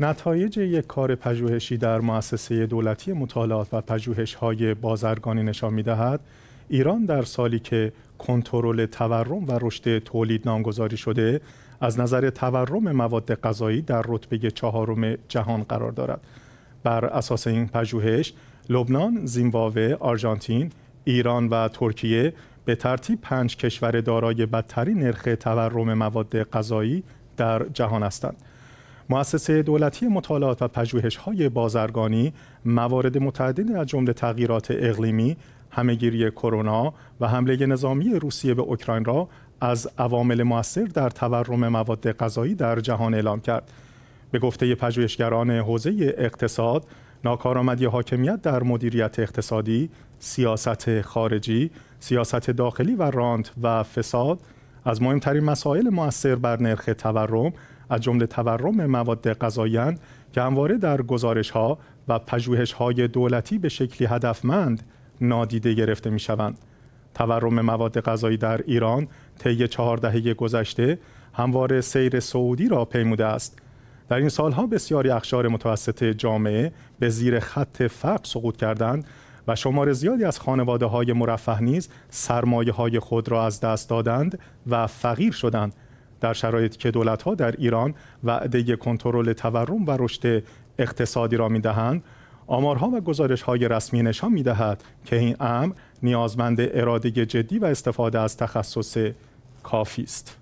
نتایج یک کار پژوهشی در مؤسسه دولتی مطالعات و پژوهش‌های بازرگانی نشان می‌دهد ایران در سالی که کنترل تورم و رشد تولید نامگذاری شده از نظر تورم مواد غذایی در رتبه چهارم جهان قرار دارد بر اساس این پژوهش لبنان، زیمبابوه، آرژانتین، ایران و ترکیه به ترتیب پنج کشور دارای بدترین نرخ تورم مواد غذایی در جهان هستند. مؤسسه دولتی مطالعات و پژوهش‌های بازرگانی موارد متعددی از جمله تغییرات اقلیمی، همهگیری کرونا و حمله نظامی روسیه به اوکراین را از عوامل موثر در تورم مواد غذایی در جهان اعلام کرد. به گفته پژوهشگران حوزه اقتصاد، ناکارآمدی حاکمیت در مدیریت اقتصادی، سیاست خارجی، سیاست داخلی و رانت و فساد از مهمترین مسائل مؤثر بر نرخ تورم از جمله تورم مواد غذایی که همواره در گزارش ها و پژوهش های دولتی به شکلی هدفمند نادیده گرفته می شوند. تورم مواد غذایی در ایران طی چهار دهه گذشته همواره سیر سعودی را پیموده است. در این سالها بسیاری اخشار متوسط جامعه به زیر خط فقر سقوط کردند و شمار زیادی از خانواده های مرفه نیز سرمایه های خود را از دست دادند و فقیر شدند در شرایطی که دولت ها در ایران وعده کنترل تورم و رشد اقتصادی را می‌دهند آمارها و گزارش های رسمی نشان می دهد که این امر نیازمند اراده جدی و استفاده از تخصص کافی است.